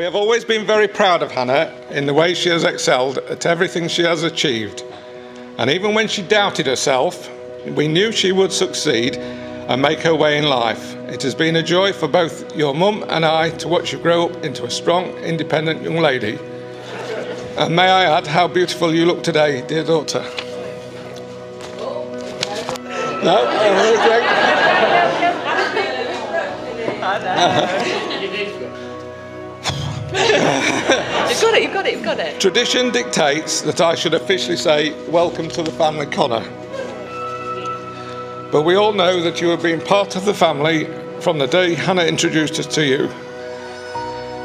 We have always been very proud of Hannah in the way she has excelled at everything she has achieved. And even when she doubted herself, we knew she would succeed and make her way in life. It has been a joy for both your mum and I to watch you grow up into a strong, independent young lady. And may I add how beautiful you look today, dear daughter. No? You've got it, you've got it, you've got it. Tradition dictates that I should officially say, Welcome to the family, Connor. But we all know that you have been part of the family from the day Hannah introduced us to you,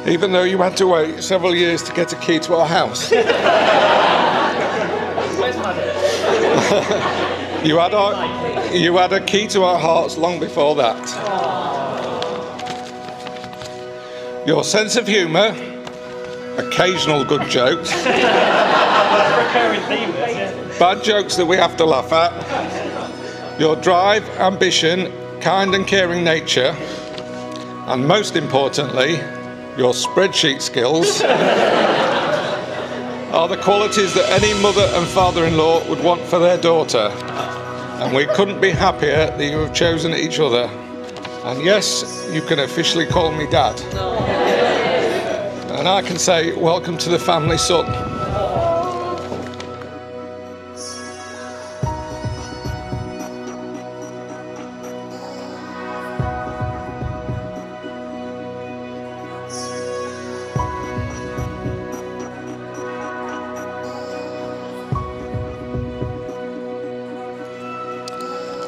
even though you had to wait several years to get a key to our house. you, had our, you had a key to our hearts long before that. Your sense of humour, occasional good jokes, bad jokes that we have to laugh at, your drive, ambition, kind and caring nature, and most importantly, your spreadsheet skills are the qualities that any mother and father in law would want for their daughter. And we couldn't be happier that you have chosen each other. And yes, you can officially call me Dad. And I can say, Welcome to the family, son.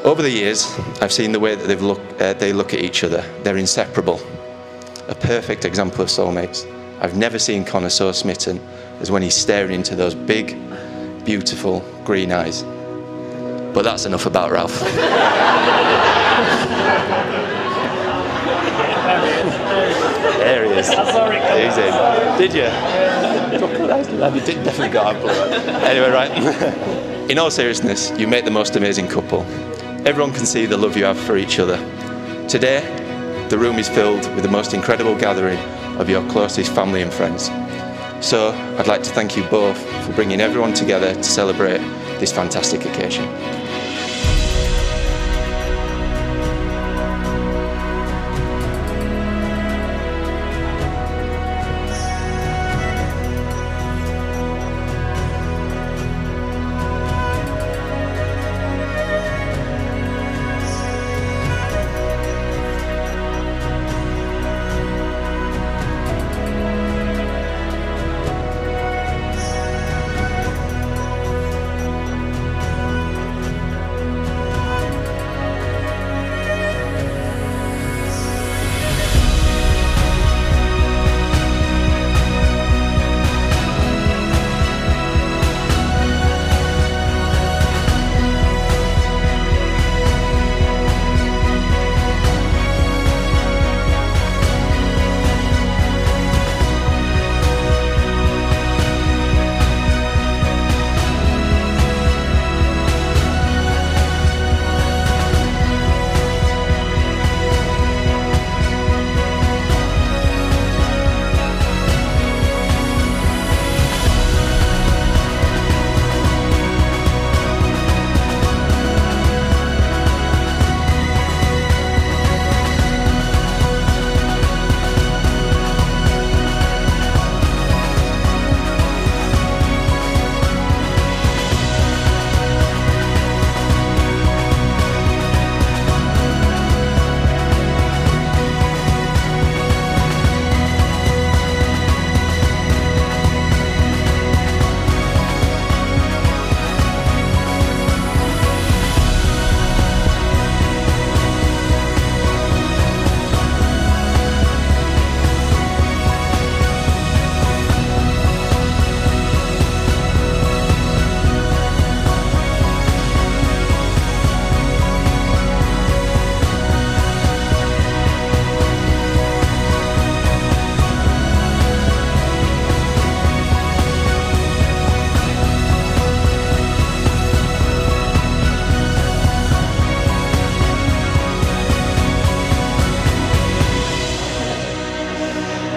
Over the years, I've seen the way that they've look, uh, they look at each other. They're inseparable. A perfect example of soulmates. I've never seen Connor so smitten as when he's staring into those big, beautiful green eyes. But that's enough about Ralph. there he is. He's in. Did you? You did definitely got Anyway, right. In all seriousness, you make the most amazing couple. Everyone can see the love you have for each other. Today, the room is filled with the most incredible gathering of your closest family and friends. So, I'd like to thank you both for bringing everyone together to celebrate this fantastic occasion.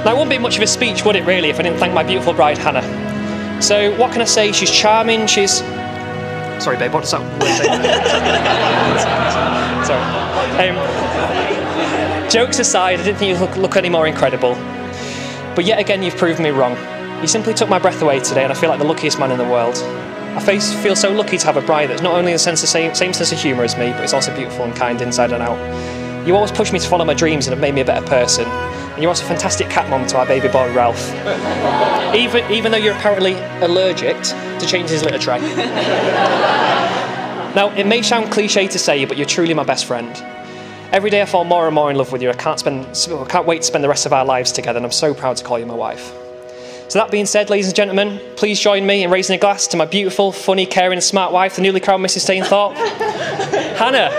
Now, it wouldn't be much of a speech, would it, really, if I didn't thank my beautiful bride, Hannah. So, what can I say? She's charming, she's. Sorry, babe, what does that? Sorry. Um, jokes aside, I didn't think you'd look, look any more incredible. But yet again, you've proved me wrong. You simply took my breath away today, and I feel like the luckiest man in the world. I feel so lucky to have a bride that's not only the sense of same, same sense of humour as me, but is also beautiful and kind inside and out. You always push me to follow my dreams and have made me a better person. And you're also a fantastic cat mom to our baby boy Ralph. even, even though you're apparently allergic to change his litter tray. now, it may sound cliche to say, but you're truly my best friend. Every day I fall more and more in love with you. I can't, spend, I can't wait to spend the rest of our lives together, and I'm so proud to call you my wife. So, that being said, ladies and gentlemen, please join me in raising a glass to my beautiful, funny, caring, smart wife, the newly crowned Mrs. Stainthorpe. Hannah.